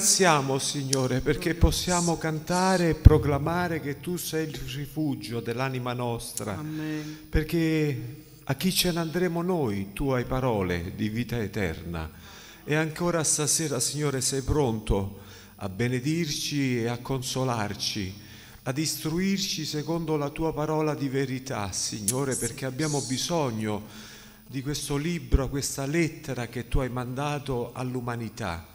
ringraziamo, Signore, perché possiamo cantare e proclamare che tu sei il rifugio dell'anima nostra, Amen. perché a chi ce ne andremo noi, tu hai parole di vita eterna. E ancora stasera, Signore, sei pronto a benedirci e a consolarci, ad istruirci secondo la tua parola di verità, Signore, perché abbiamo bisogno di questo libro, questa lettera che tu hai mandato all'umanità.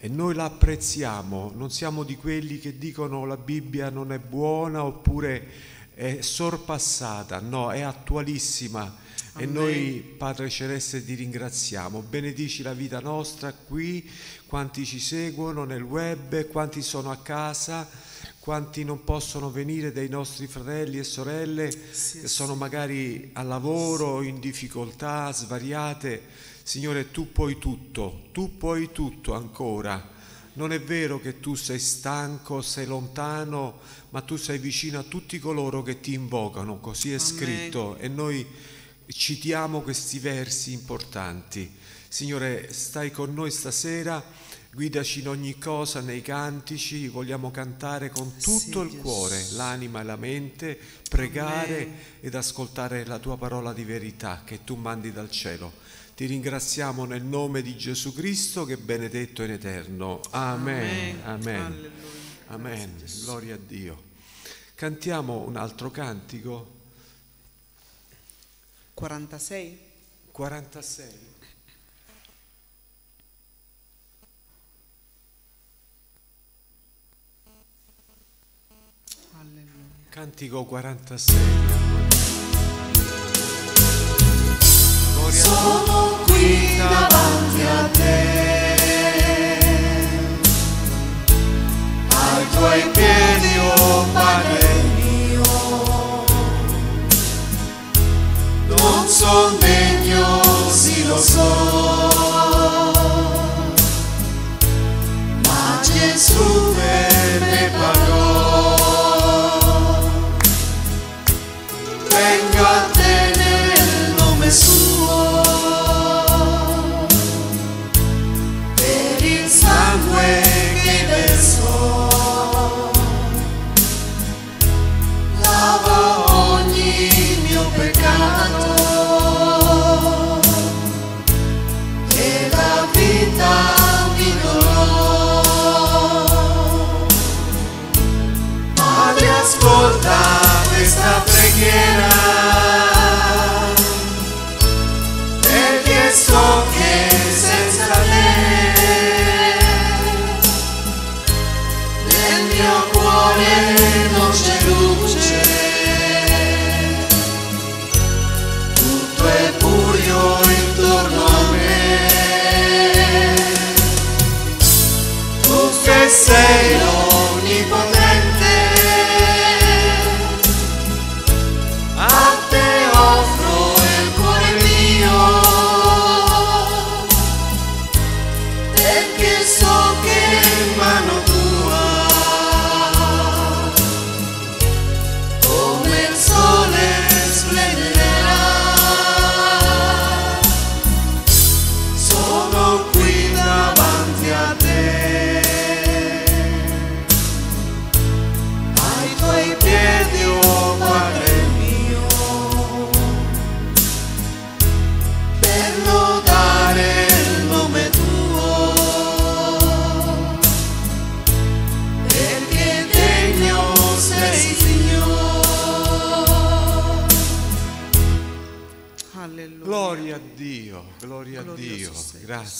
E noi la apprezziamo, non siamo di quelli che dicono la Bibbia non è buona oppure è sorpassata, no, è attualissima. E noi, Padre Celeste, ti ringraziamo. Benedici la vita nostra qui, quanti ci seguono nel web, quanti sono a casa, quanti non possono venire dai nostri fratelli e sorelle Sì, che sono magari a lavoro, in difficoltà svariate. Signore, tu puoi tutto, tu puoi tutto ancora. Non è vero che tu sei stanco, sei lontano, ma tu sei vicino a tutti coloro che ti invocano, così è Amen. scritto e noi citiamo questi versi importanti. Signore, stai con noi stasera, guidaci in ogni cosa, nei cantici, vogliamo cantare con tutto Sì, il cuore, l'anima e la mente, pregare Amen. ed ascoltare la tua parola di verità che tu mandi dal cielo. Ti ringraziamo nel nome di Gesù Cristo che è benedetto in eterno. Amen. Amen. Alleluia. Amen. Gloria a Dio. Cantiamo un altro cantico. 46. 46. Alleluia. Cantico 46. Gloria Sono qui davanti a te, ai tuoi piedi, oh Padre mio. Non son degno, sì lo so,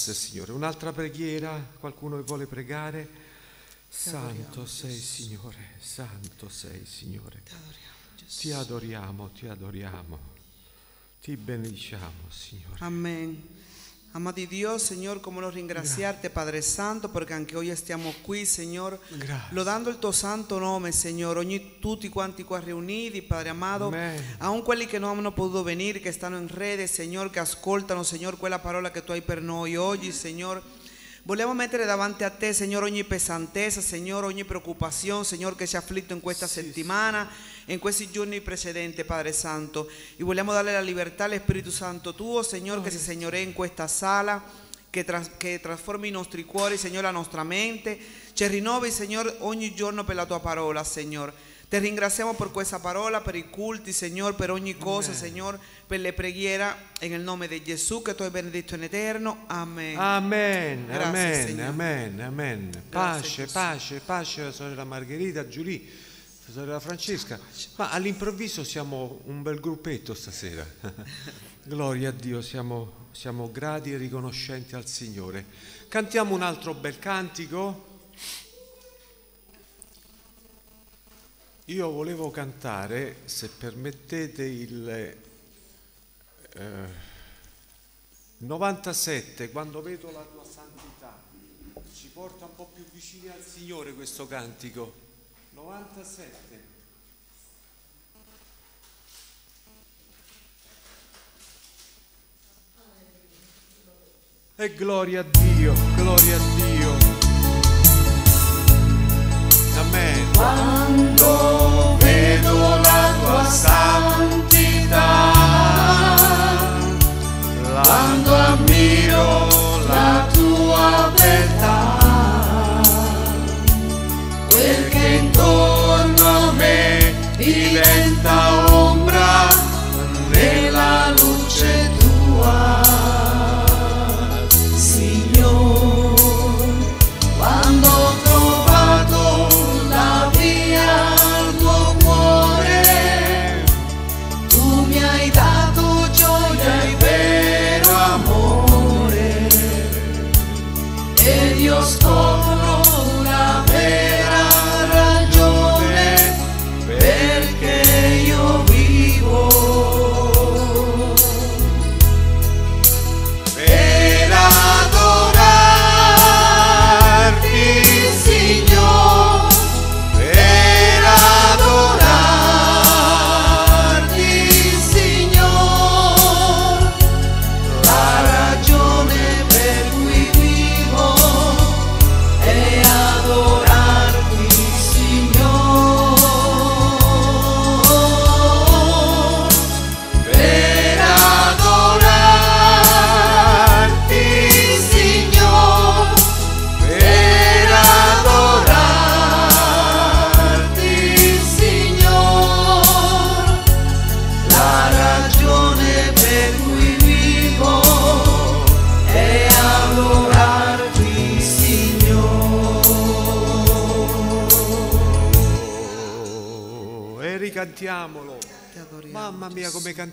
Grazie Signore. Un'altra preghiera, qualcuno che vuole pregare? Santo sei Signore, santo sei Signore. Ti adoriamo. Ti adoriamo, ti benediciamo, Signore. Amén. Amado Dios, Señor, cómo nos ringraziarte, Padre Santo, perché anche oggi stiamo qui, Signor, Grazie. lodando il tuo santo nome, Signor. Ogni, tutti quanti qua riuniti, Padre amado, Amen. aun quelli che non hanno potuto venire, che stanno in rete, Signor, che ascoltano, Signor, quella parola che tu hai per noi oggi, Signor. Vogliamo mettere davanti a te, Signor, ogni pesantezza, Signor, ogni preoccupazione, Signor, che ci ha afflitto in questa settimana, in questi giorni precedenti, Padre Santo. E vogliamo darle la libertà al Spirito Santo tuo, Signor, che si segnorea in questa sala, che, tras- che trasformi i nostri cuori, Signor, la nostra mente, ci rinnovi, Signor, ogni giorno per la tua parola, Signor. Ti ringraziamo per questa parola, per i culti, Signor, per ogni cosa, Signor, per le preghiere, nel nome di Gesù, che tu hai benedetto in eterno. Amen. Amen, Grazie, amen, Signore. amen, amen. Grazie, Pace, Gesù. pace, pace alla sorella Margherita, Giulia, alla sorella Francesca. Ma all'improvviso siamo un bel gruppetto stasera. Gloria a Dio, siamo, siamo grati e riconoscenti al Signore. Cantiamo un altro bel cantico. Io volevo cantare, se permettete, il eh, 97, quando vedo la tua santità. Ci porta un po' più vicini al Signore questo cantico. 97. E gloria a Dio, gloria a Dio. Quando vedo la tua santità, quando ammiro la tua beltà,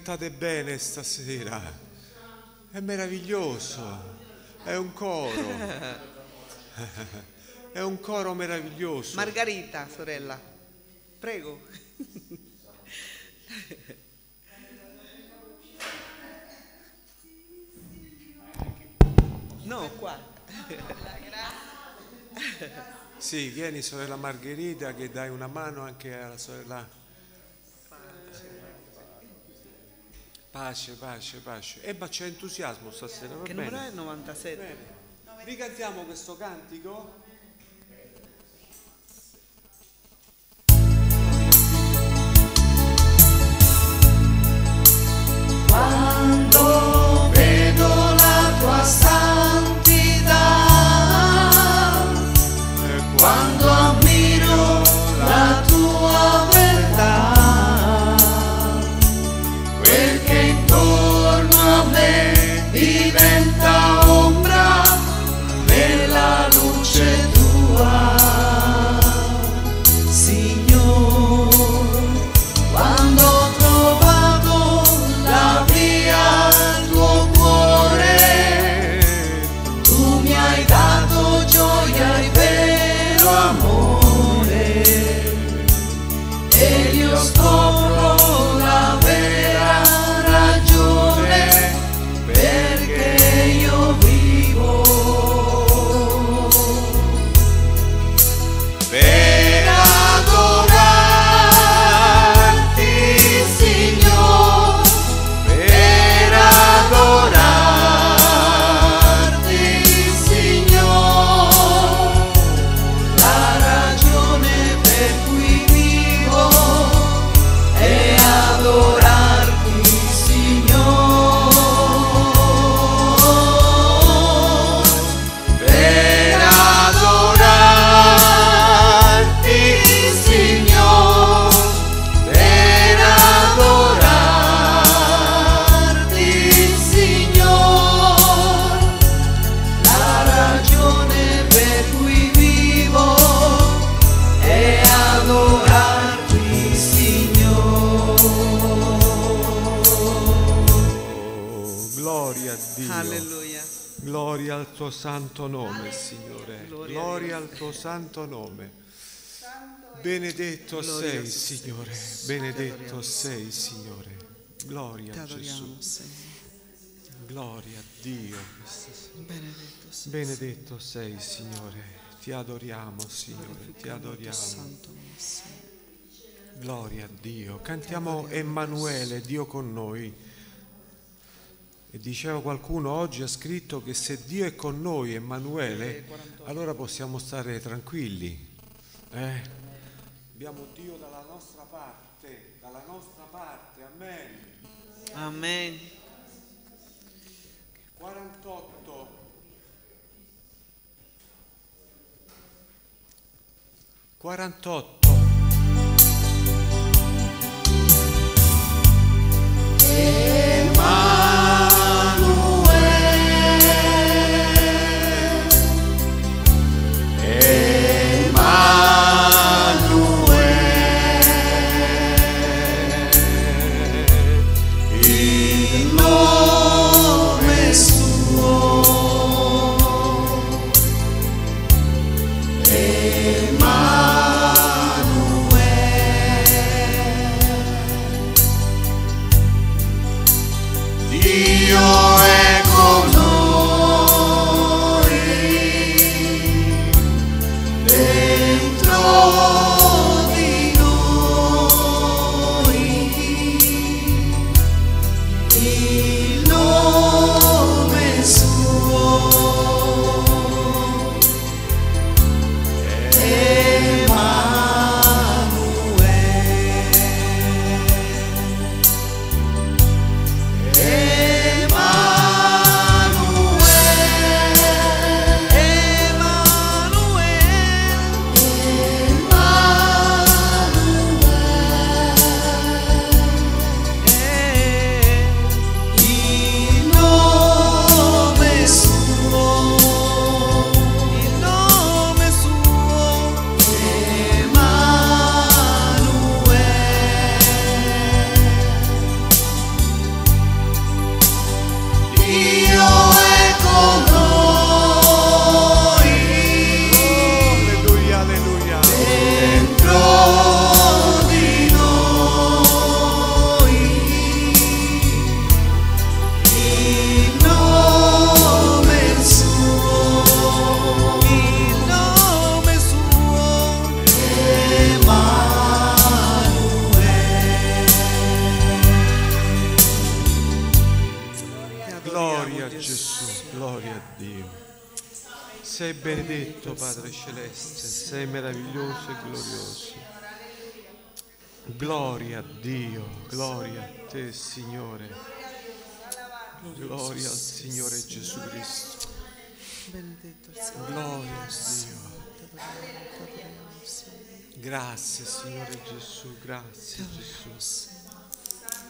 cantate bene stasera. È meraviglioso. È un coro. È un coro meraviglioso. Margarita, sorella. Prego. No, qua. Sì, vieni sorella Margherita che dai una mano anche alla sorella. Pace, pace, pace. Eh, ma c'è entusiasmo stasera, va Che bene? numero è? 97. Bene. Ricantiamo questo cantico? Quando vedo la tua santità, tuo santo nome, Signore. Gloria al tuo santo nome. Benedetto sei, Signore. Benedetto sei, Signore. Gloria a Gesù. Gloria a Dio. Benedetto sei, Signore. Ti adoriamo, Signore. Ti adoriamo. Gloria a Dio. Cantiamo Emanuele, Dio con noi. E diceva qualcuno oggi ha scritto che se Dio è con noi, Emanuele, allora possiamo stare tranquilli. eh? Abbiamo Dio dalla nostra parte, dalla nostra parte, amen. Amen. 48. Quarantotto. Benedetto Padre Celeste, sei meraviglioso e glorioso. Gloria a Dio, gloria a te Signore. Gloria al Signore Gesù Cristo. Benedetto il Signore. Gloria a Dio. Grazie Signore Gesù, grazie Gesù.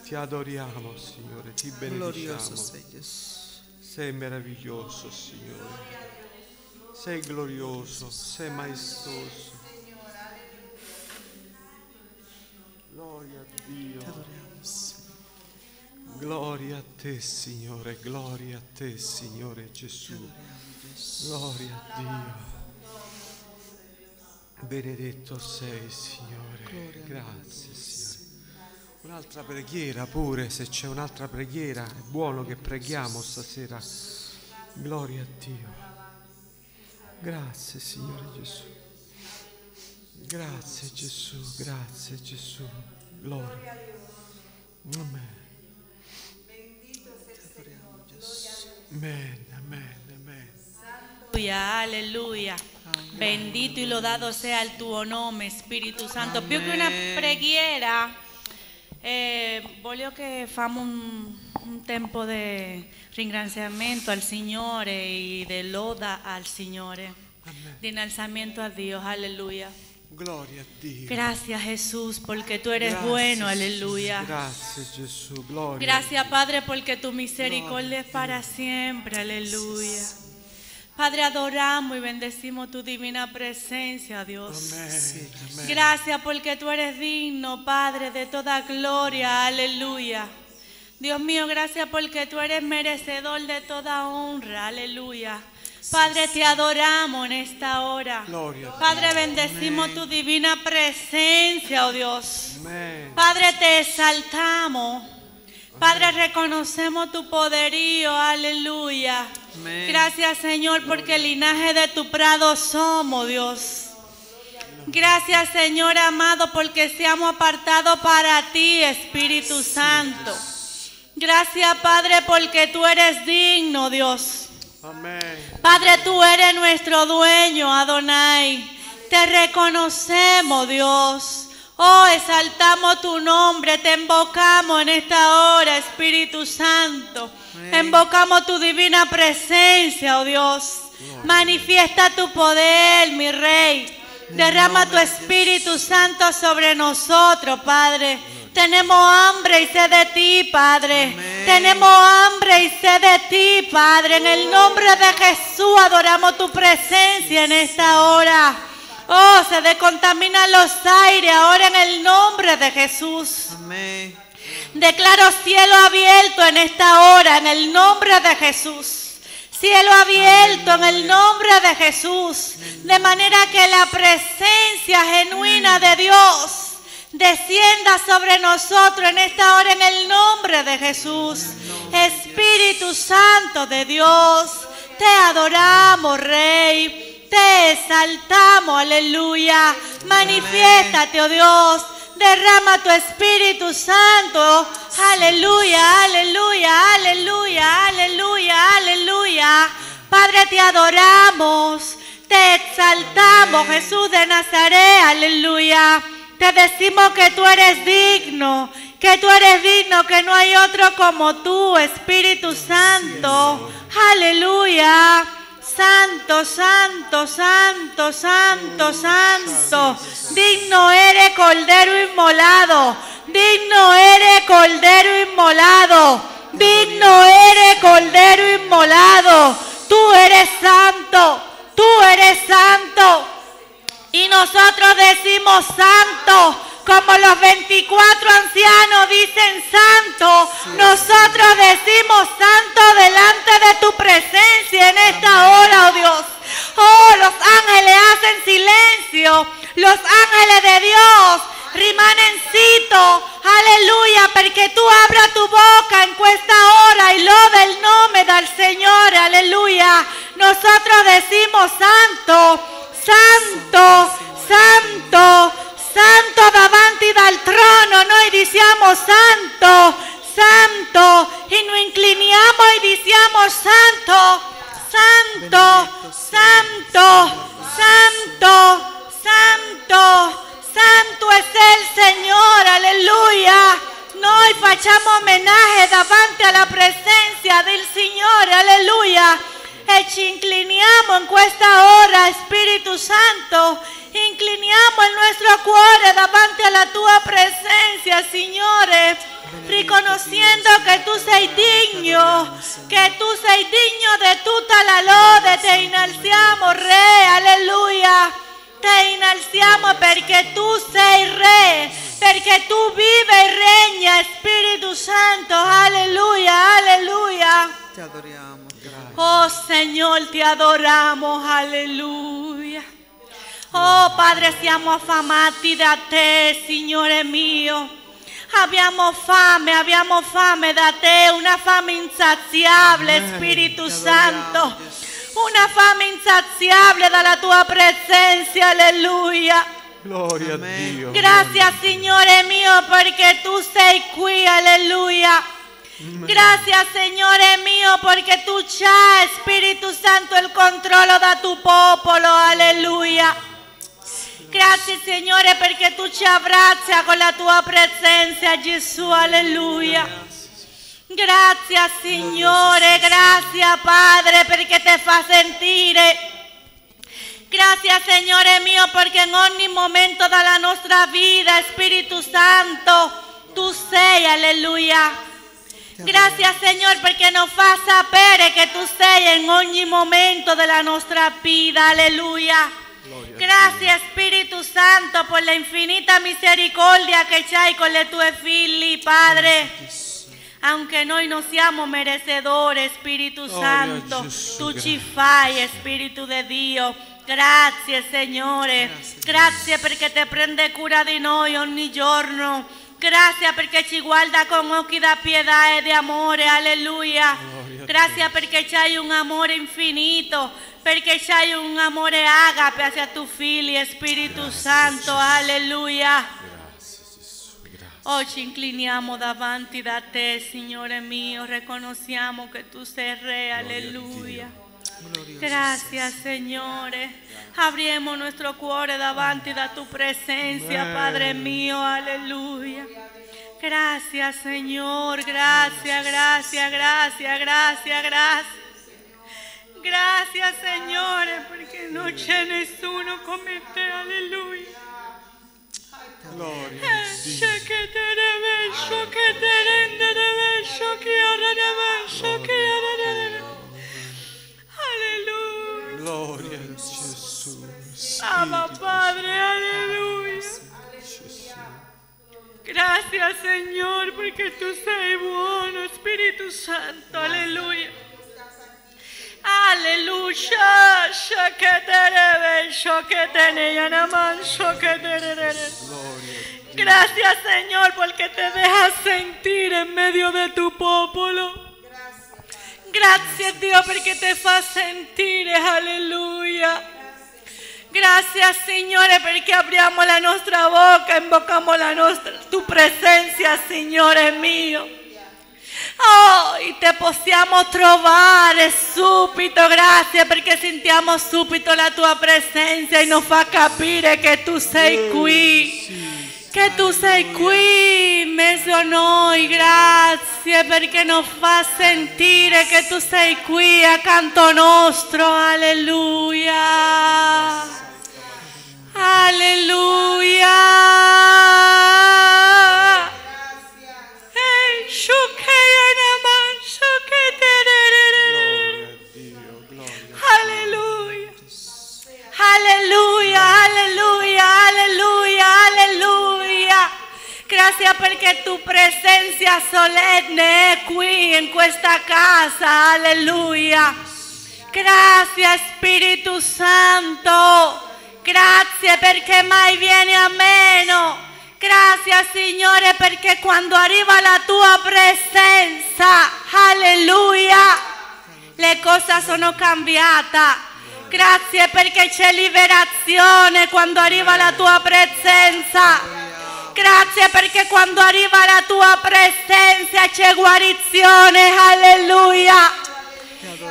Ti adoriamo Signore, ti benediciamo. sei. Sei meraviglioso Signore. Sei glorioso, sei maestoso. Gloria a Dio. Gloria a te Signore, gloria a te Signore Gesù. Gloria a Dio. Benedetto sei Signore. Grazie Signore. Un'altra preghiera pure, se c'è un'altra preghiera, è buono che preghiamo stasera. Gloria a Dio. Grazie Signore Gesù. Grazie Gesù, grazie Gesù. Gloria. Amen. Amen, amen, amen. Aleluya, aleluya. Bendito y lodado sea il tuo nome, Spirito Santo. Più che una preghiera, eh, voglio che facciamo un, un tempo di ringraziamento al Signore e di loda al Signore, di innalzamiento a Dio, aleluya. Gloria a Dio. Gracias Jesús porque tú eres bueno, aleluya. Grazie Gesù, gloria. Gracias Padre porque tu misericordia es para siempre, aleluya. Padre, adoramos y bendecimos tu divina presencia, Dios. Amén, amén. Gracias porque tú eres digno, Padre, de toda gloria, aleluya. Dios mío, gracias porque tú eres merecedor de toda honra, aleluya. Padre, te adoramos en esta hora. Gloria. Padre, bendecimos tu divina presencia, oh Dios. Amén. Padre, te exaltamos. Padre, reconocemos tu poderío, aleluya. Gracias, Señor, porque el linaje de tu prado somos, Dios. Gracias, Señor amado, porque seamos apartados para ti, Espíritu Santo. Gracias, Padre, porque tú eres digno, Dios. Amén. Padre, tú eres nuestro dueño, Adonai. Te reconocemos, Dios. Oh, exaltamos tu nombre, te invocamos en esta hora, Espíritu Santo. Amén. Invocamos tu divina presencia, oh Dios. Manifiesta tu poder, mi Rey. Derrama tu Espíritu Santo sobre nosotros, Padre. Tenemos hambre y sed de ti, Padre. Amén. Tenemos hambre y sed de ti, Padre. En el nombre de Jesús adoramos tu presencia en esta hora. Oh, se descontaminan los aires ahora en el nombre de Jesús. Amén. Declaro cielo abierto en esta hora, en el nombre de Jesús. Cielo abierto en el nombre de Jesús. De manera que la presencia genuina de Dios descienda sobre nosotros en esta hora en el nombre de Jesús. Espíritu Santo de Dios, te adoramos, Rey. Te exaltamos, aleluya. Manifiéstate, oh Dios. Derrama tu Espíritu Santo. Aleluya, aleluya, aleluya, aleluya, aleluya. Padre, te adoramos. Te exaltamos, Jesús de Nazaret. Aleluya. Te decimos que tú eres digno. Que tú eres digno, que no hay otro como tú, Espíritu Santo. Aleluya. Santo, santo, santo, santo, santo. Digno eres Cordero inmolado. Digno eres Cordero inmolado. Digno eres Cordero inmolado. Tú eres santo. Tú eres santo. Y nosotros decimos santo, como los 24 ancianos dicen santo, nosotros decimos santo delante de tu presencia en esta hora, oh Dios. Oh, los ángeles hacen silencio, los ángeles de Dios rimanencito, aleluya, porque tú abras tu boca en esta hora y lo del nombre del Señor, aleluya. Nosotros decimos santo, santo, santo, santo davanti dal trono, noi diciamo santo, santo e nos incliniamo e diciamo santo, santo, santo, santo, santo, santo es el Señor, aleluya. Noi facciamo homenaje davanti alla presenza del Signore, aleluya. E incliniamo in questa ora, Spirito Santo, incliniamo il nostro cuore davanti alla tua presenza, Signore, riconoscendo che tu sei digno, che tu sei digno di tutta la lode, te innalziamo, Re, alleluia. Te innalziamo perché tu sei Re, perché tu vive e regna, Spirito Santo, alleluia, alleluia. Te adoriamo. Oh Señor, te adoramos, aleluya. Oh Padre, siamo affamati da te, Signore mio. Abbiamo fame, abbiamo fame da te, una fame insaziabile, Spirito Santo. Una fame insaziabile dalla tua presenza, alleluia. Gloria a. Dio. Gracias, Signore mio, perché tu sei qui, alleluia. Gracias, Signore mio, perché tu c'hai, Spirito Santo, il controllo da tu popolo, alleluia. Grazie, Signore, perché tu ci abbraccia con la tua presenza, Gesù, alleluia. Grazie, Signore, grazie, Padre, perché ti fa sentire. Grazie Signore mio perché in ogni momento della nostra vita, Spirito Santo, tu sei, alleluia. Grazie Signore perché nos fa sapere che tu sei in ogni momento della nostra vita, alleluia. Grazie Spirito Santo per la infinita misericordia che c'hai con le tue figli, Padre. Aunque noi non siamo merecedores, Spirito Santo, tu ci fai, Spirito di Dio. Grazie, Signore. Grazie perché ti prende cura di noi ogni giorno. Grazie perché ci guarda con occhi da pietà e di amore, alleluia. Gloria a Grazie perché c'hai un amore infinito, perché c'hai un amore agape hacia tu figli, Spirito Santo, alleluia. Oh, ci incliniamo davanti da te, Signore mio, riconosciamo che tu sei Re, alleluia. Glorioso. Gracias, Signore. Abriamo nuestro cuore davanti da tu presencia, Padre mío, aleluya. Gracias, Señor. Gracias, gracias, gracias, gracias, gracias. Gracias, Signore, perché non c'è nessuno come te, alleluia. Gloria Eh, a Dio. Shakatarabesho, katarendarabesho, kiaradabesho, kiaradabesho. Alleluia. Gloria a Gesù. Ama Padre, aleluya. Gracias Señor porque tú sei buono, Espíritu Santo, aleluya. Aleluya. Gracias Señor porque te dejas sentir en medio de tu popolo. Gracias Dios porque te fa sentire, alleluia. Gracias Signore perché apriamo la nostra bocca, invocamos la nostra, tu presenza Signore mio. Oh, e te possiamo trovare subito, grazie perché sentiamo subito la tua presenza e nos fa capire che tu sei qui. Che tu sei qui in mezzo a noi, grazie perché nos fa sentire che tu sei qui accanto nostro, alleluia. Alleluia. Alleluia. Alleluia, alleluia, Grazie perché tu presenza solenne è qui in questa casa. Alleluia. Grazie Spirito Santo. Grazie perché mai vieni a meno. Grazie Signore perché quando arriva la tua presenza, alleluia, le cose sono cambiate. Grazie perché c'è liberazione quando arriva la tua presenza. Grazie perché quando arriva la tua presenza c'è guarizione, alleluia.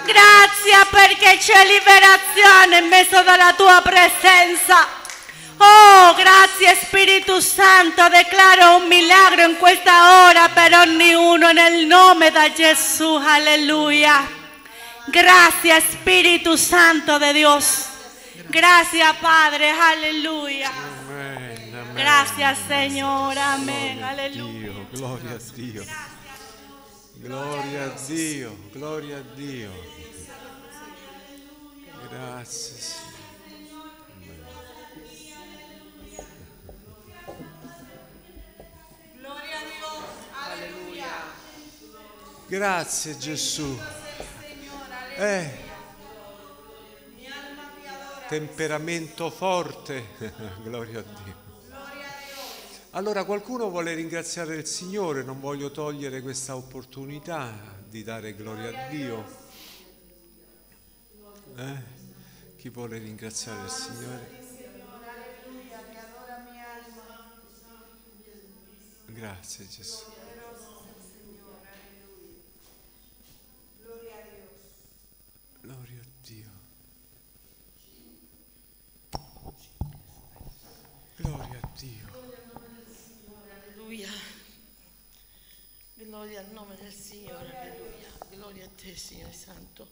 Grazie perché c'è liberazione in mezzo della tua presenza. Oh, grazie Grazie Spirito Santo, declaro un milagro en questa ora per ognuno nel nome di Gesù, alleluya. Gracias Espíritu Santo de Dios. Gracias Padre, aleluya. Gracias Señor, amén, Gloria a aleluya. Dio, gloria a Dio. Gloria a Dio, gloria a Dio. Grazie Signore. Grazie Gesù. Eh. Temperamento forte. Gloria a Dio. Allora qualcuno vuole ringraziare il Signore, non voglio togliere questa opportunità di dare gloria a Dio. Eh? Chi vuole ringraziare il Signore? Grazie Gesù. Gloria a Dio. Gloria a Dio. Alleluia. Gloria al nome del Signore, alleluia. Gloria a te, Signore Santo.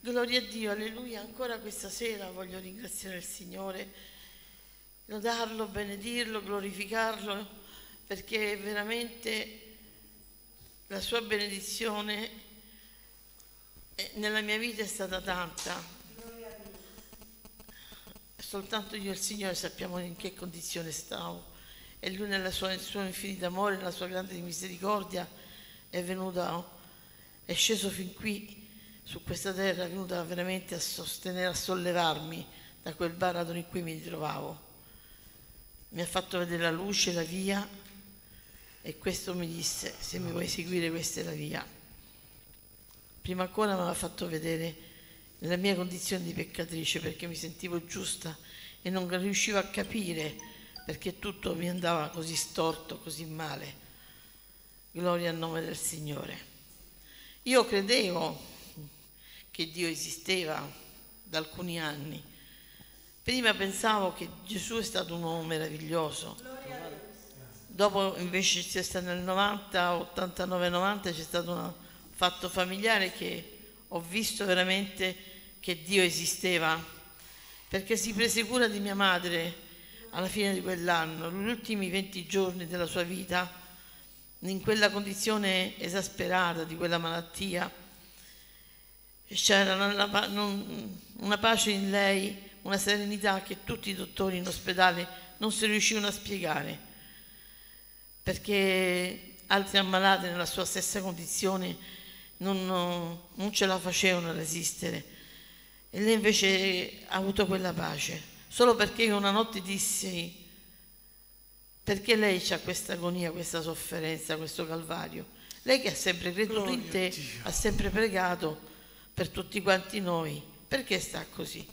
Gloria a Dio, alleluia. Ancora questa sera voglio ringraziare il Signore, lodarlo, benedirlo, glorificarlo, perché veramente la sua benedizione eh, nella mia vita è stata tanta. Soltanto io e il Signore sappiamo in che condizione stavo e Lui nel suo infinito amore, nella sua grande misericordia è venuto, è sceso fin qui su questa terra, è venuto veramente a sostenere, a sollevarmi da quel baratro in cui mi trovavo. Mi ha fatto vedere la luce, la via e questo mi disse, se mi vuoi seguire questa è la via. Prima ancora mi aveva fatto vedere la mia condizione di peccatrice perché mi sentivo giusta e non riuscivo a capire perché tutto mi andava così storto, così male. Gloria al nome del Signore. Io credevo che Dio esisteva da alcuni anni. Prima pensavo che Gesù è stato un uomo meraviglioso. Dopo invece c'è stato nel 90, 89-90 c'è stato un fatto familiare che ho visto veramente che Dio esisteva, perché si prese cura di mia madre alla fine di quell'anno, gli ultimi 20 giorni della sua vita, in quella condizione esasperata di quella malattia. C'era una, una pace in lei, una serenità che tutti i dottori in ospedale non si riuscivano a spiegare perché altri ammalati nella sua stessa condizione non, non ce la facevano a resistere. E lei invece ha avuto quella pace, solo perché io una notte dissi, perché lei ha questa agonia, questa sofferenza, questo calvario? Lei che ha sempre creduto in te, ha sempre pregato per tutti quanti noi, perché sta così?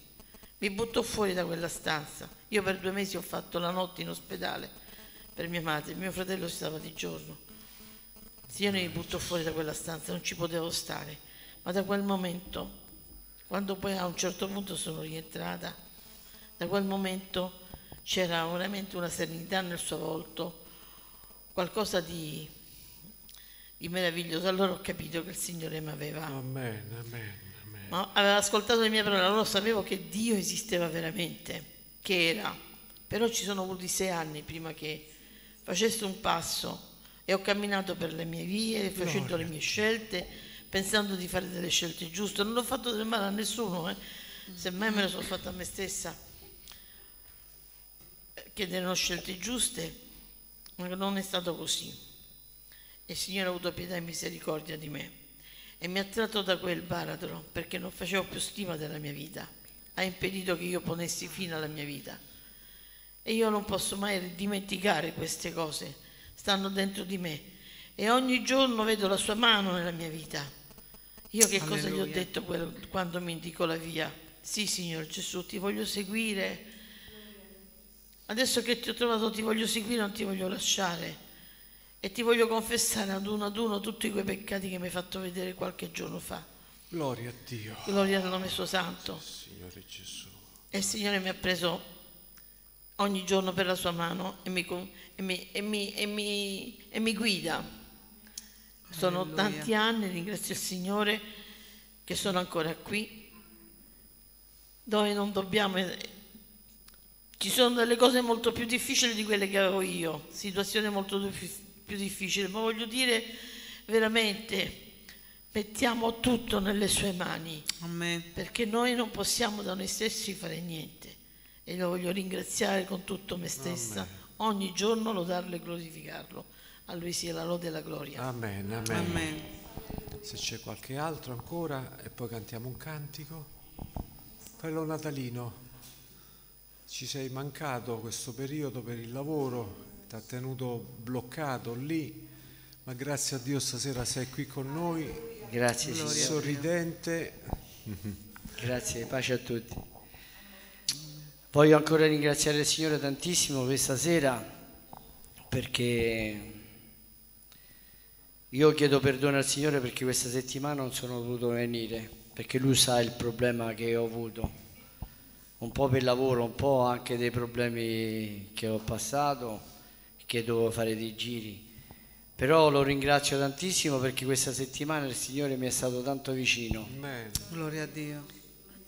Mi buttò fuori da quella stanza. Io per due mesi ho fatto la notte in ospedale per mia madre, mio fratello stava di giorno. Sì, io mi butto fuori da quella stanza, non ci potevo stare. Ma da quel momento, quando poi a un certo punto sono rientrata, da quel momento c'era veramente una serenità nel suo volto, qualcosa di, di meraviglioso. Allora ho capito che il Signore mi aveva Amen, amen, amen. ma aveva ascoltato le mie parole, allora sapevo che Dio esisteva veramente, che era. Però ci sono voluti sei anni prima che facessi un passo e ho camminato per le mie vie, facendo le mie scelte, pensando di fare delle scelte giuste. Non ho fatto del male a nessuno, eh. semmai me le sono fatta a me stessa, che erano scelte giuste, ma non è stato così. E il Signore ha avuto pietà e misericordia di me e mi ha tratto da quel baratro perché non facevo più stima della mia vita, ha impedito che io ponessi fine alla mia vita. E io non posso mai dimenticare queste cose, stanno dentro di me e ogni giorno vedo la sua mano nella mia vita. Io che cosa gli ho Alleluia. detto quando mi indicò la via? Sì, Signor Gesù, ti voglio seguire. Adesso che ti ho trovato ti voglio seguire, non ti voglio lasciare. E ti voglio confessare ad uno ad uno tutti quei peccati che mi hai fatto vedere qualche giorno fa. Gloria a Dio, Gloria al nome suo santo. Signore Gesù. E il Signore mi ha preso ogni giorno per la sua mano e mi, e mi- e mi- e mi- e mi guida. Sono Alleluia. tanti anni, ringrazio il Signore che sono ancora qui, dove non dobbiamo... Ci sono delle cose molto più difficili di quelle che avevo io, situazioni molto più difficili, ma voglio dire veramente, mettiamo tutto nelle sue mani Amén. perché noi non possiamo da noi stessi fare niente e lo voglio ringraziare con tutto me stessa, ogni giorno lodarlo e glorificarlo. A lui sia la lode e la gloria. Amen, amen. Amén. Se c'è qualche altro ancora e poi cantiamo un cantico. Quello natalino. Ci sei mancato questo periodo per il lavoro, ti ha tenuto bloccato lì, ma grazie a Dio stasera sei qui con noi, Grazie Gloria. Sorridente. Grazie, pace a tutti. Voglio ancora ringraziare il Signore tantissimo questa sera perché io chiedo perdono al Signore perché questa settimana non sono potuto venire, perché Lui sa il problema che ho avuto, un po' per lavoro, un po' anche dei problemi che ho passato, che dovevo fare dei giri. Però lo ringrazio tantissimo perché questa settimana il Signore mi è stato tanto vicino. Amen. Gloria a Dio.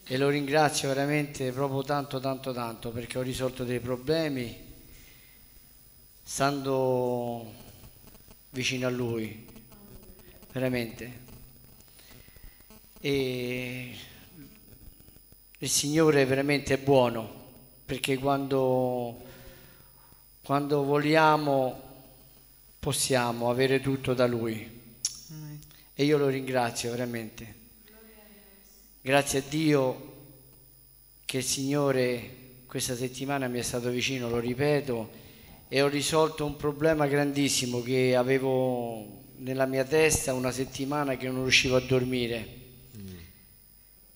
E lo ringrazio veramente proprio tanto, tanto, tanto perché ho risolto dei problemi stando vicino a lui, veramente. E il Signore veramente è buono perché quando, quando vogliamo possiamo avere tutto da Lui. E io lo ringrazio veramente. Grazie a Dio che il Signore questa settimana mi è stato vicino, lo ripeto, e ho risolto un problema grandissimo che avevo nella mia testa una settimana che non riuscivo a dormire.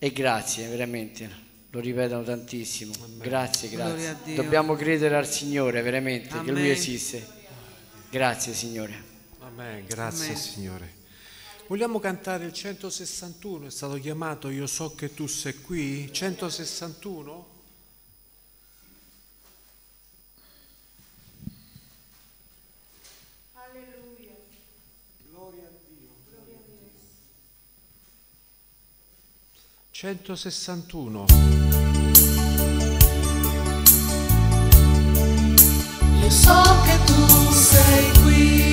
E grazie, veramente, lo ripeto tantissimo. Grazie, Gloria grazie. Dio. Dobbiamo credere al Signore, veramente, che Lui Amen. esiste. Grazie, Signore. Amen, grazie Amen. Signore. Vogliamo cantare il 161, è stato chiamato Io so che tu sei qui, 161? 161. Io so che tu sei qui,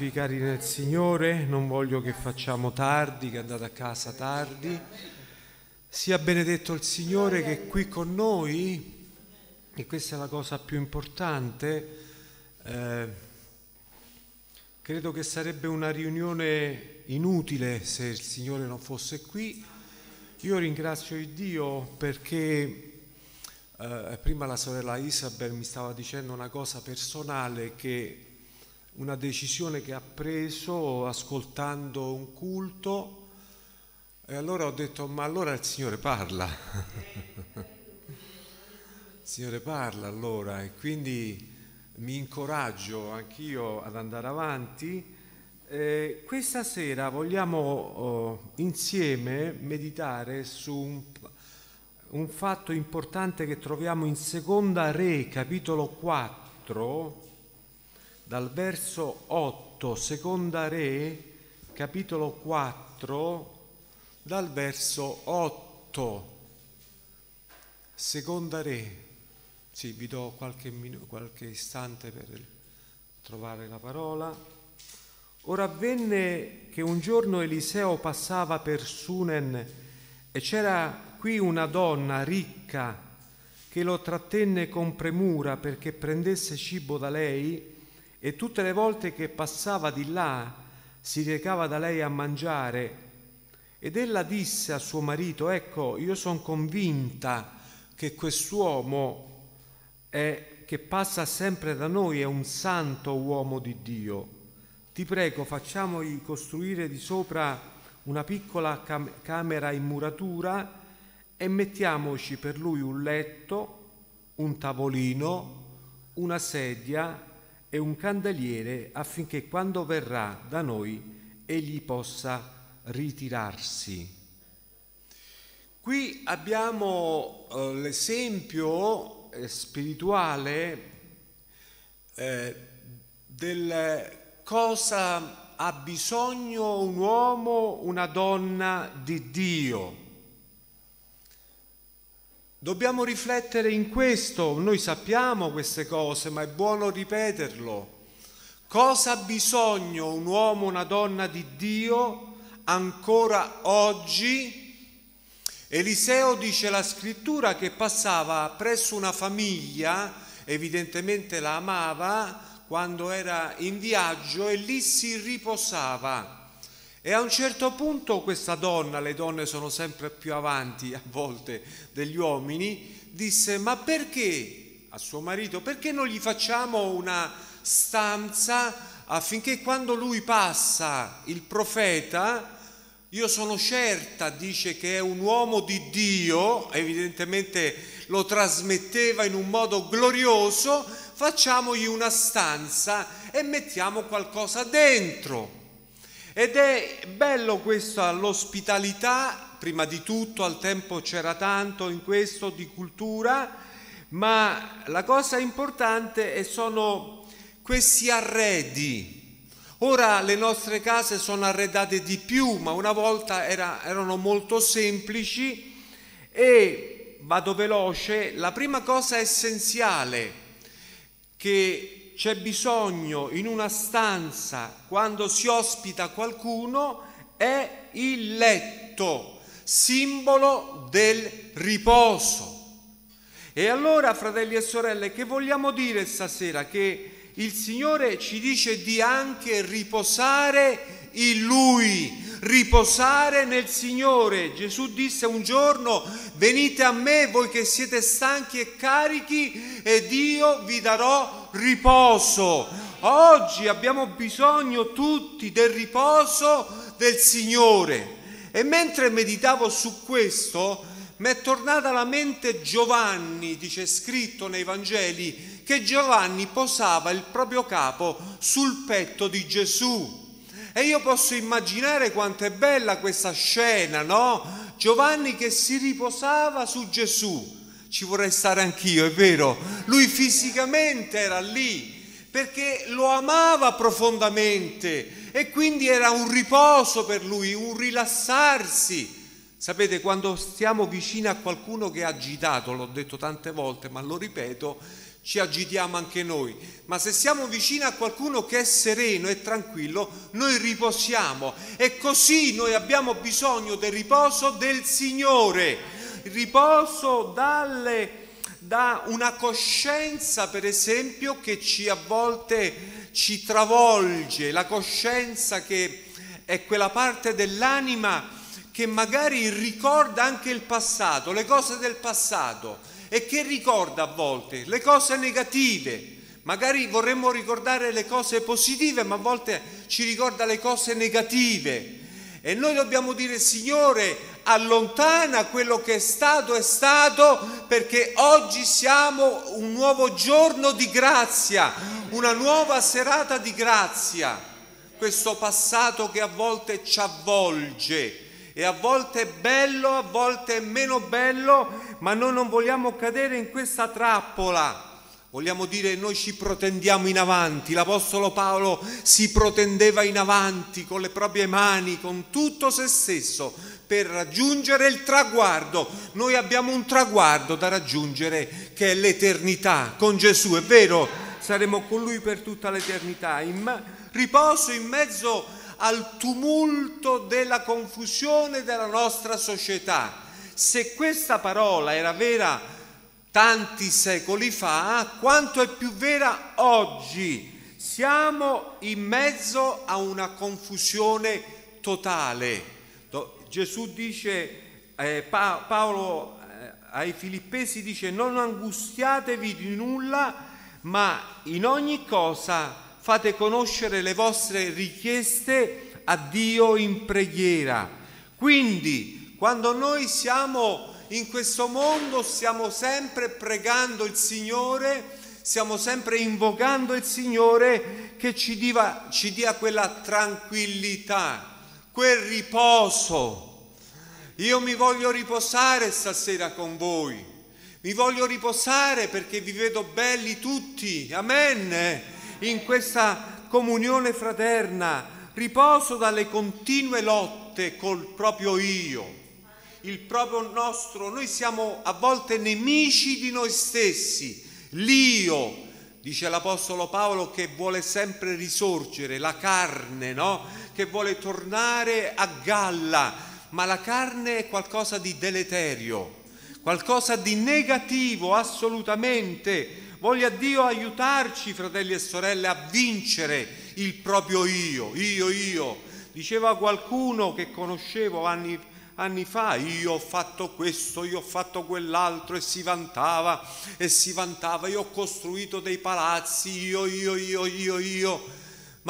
accomodarvi cari nel Signore, non voglio che facciamo tardi, che andate a casa tardi. Sia benedetto il Signore che è qui con noi, e questa è la cosa più importante. Eh, credo che sarebbe una riunione inutile se il Signore non fosse qui. Io ringrazio il Dio perché eh, prima la sorella Isabel mi stava dicendo una cosa personale che una decisione che ha preso ascoltando un culto e allora ho detto ma allora il Signore parla. il Signore parla allora e quindi mi incoraggio anch'io ad andare avanti. Eh, questa sera vogliamo oh, insieme meditare su un un fatto importante che troviamo in Seconda Re, capitolo 4, dal verso 8, Seconda Re, capitolo 4, dal verso 8. Seconda Re, sì, vi do qualche, minu- qualche istante per trovare la parola. Ora avvenne che un giorno Eliseo passava per Sunen e c'era qui una donna ricca che lo trattenne con premura perché prendesse cibo da lei e tutte le volte che passava di là si recava da lei a mangiare. Ed ella disse a suo marito, ecco, io sono convinta che quest'uomo è, che passa sempre da noi è un santo uomo di Dio. Ti prego, facciamogli costruire di sopra una piccola cam- camera in muratura e mettiamoci per lui un letto, un tavolino, una sedia e un candeliere affinché quando verrà da noi egli possa ritirarsi. Qui abbiamo eh, l'esempio eh, spirituale eh, del cosa ha bisogno un uomo, una donna di Dio. Dobbiamo riflettere in questo, noi sappiamo queste cose, ma è buono ripeterlo. Cosa ha bisogno un uomo, una donna di Dio ancora oggi? Eliseo dice la scrittura che passava presso una famiglia, evidentemente la amava, quando era in viaggio e lì si riposava. E a un certo punto questa donna, le donne sono sempre più avanti a volte degli uomini, disse ma perché a suo marito, perché non gli facciamo una stanza affinché quando lui passa il profeta, io sono certa, dice che è un uomo di Dio, evidentemente lo trasmetteva in un modo glorioso, facciamogli una stanza e mettiamo qualcosa dentro. Ed è bello questo all'ospitalità, prima di tutto al tempo c'era tanto in questo di cultura, ma la cosa importante sono questi arredi. Ora le nostre case sono arredate di più, ma una volta era, erano molto semplici e vado veloce, la prima cosa essenziale che c'è bisogno in una stanza quando si ospita qualcuno è il letto, simbolo del riposo. E allora, fratelli e sorelle, che vogliamo dire stasera? Che il Signore ci dice di anche riposare in Lui, riposare nel Signore. Gesù disse un giorno, venite a me voi che siete stanchi e carichi ed io vi darò riposo. Oggi abbiamo bisogno tutti del riposo del Signore. E mentre meditavo su questo, mi è tornata alla mente Giovanni, dice scritto nei Vangeli, che Giovanni posava il proprio capo sul petto di Gesù. E io posso immaginare quanto è bella questa scena, no? Giovanni che si riposava su Gesù. Ci vorrei stare anch'io, è vero? Lui fisicamente era lì perché lo amava profondamente e quindi era un riposo per lui, un rilassarsi. Sapete, quando stiamo vicini a qualcuno che è agitato, l'ho detto tante volte, ma lo ripeto, ci agitiamo anche noi, ma se siamo vicini a qualcuno che è sereno e tranquillo, noi riposiamo e così noi abbiamo bisogno del riposo del Signore, riposo dalle, da una coscienza, per esempio, che ci a volte ci travolge, la coscienza che è quella parte dell'anima che magari ricorda anche il passato, le cose del passato e che ricorda a volte le cose negative. Magari vorremmo ricordare le cose positive, ma a volte ci ricorda le cose negative. E noi dobbiamo dire, Signore, allontana quello che è stato, è stato, perché oggi siamo un nuovo giorno di grazia, una nuova serata di grazia. Questo passato che a volte ci avvolge e a volte è bello, a volte è meno bello, ma noi non vogliamo cadere in questa trappola. Vogliamo dire noi ci protendiamo in avanti, l'Apostolo Paolo si protendeva in avanti con le proprie mani, con tutto se stesso, per raggiungere il traguardo. Noi abbiamo un traguardo da raggiungere che è l'eternità con Gesù, è vero? Saremo con Lui per tutta l'eternità. In riposo in mezzo al tumulto della confusione della nostra società. Se questa parola era vera tanti secoli fa, quanto è più vera oggi? Siamo in mezzo a una confusione totale. Gesù dice, eh, pa- Paolo eh, ai Filippesi dice non angustiatevi di nulla, ma in ogni cosa fate conoscere le vostre richieste a Dio in preghiera. Quindi, quando noi siamo in questo mondo, stiamo sempre pregando il Signore, stiamo sempre invocando il Signore che ci dia, ci dia quella tranquillità, quel riposo. Io mi voglio riposare stasera con voi, mi voglio riposare perché vi vedo belli tutti, amen in questa comunione fraterna, riposo dalle continue lotte col proprio io, il proprio nostro, noi siamo a volte nemici di noi stessi, l'io, dice l'Apostolo Paolo che vuole sempre risorgere, la carne, no? Che vuole tornare a galla, ma la carne è qualcosa di deleterio, qualcosa di negativo assolutamente Voglia Dio aiutarci, fratelli e sorelle, a vincere il proprio io, io, io. Diceva qualcuno che conoscevo anni, anni fa, io ho fatto questo, io ho fatto quell'altro e si vantava e si vantava, io ho costruito dei palazzi, io, io, io, io, io.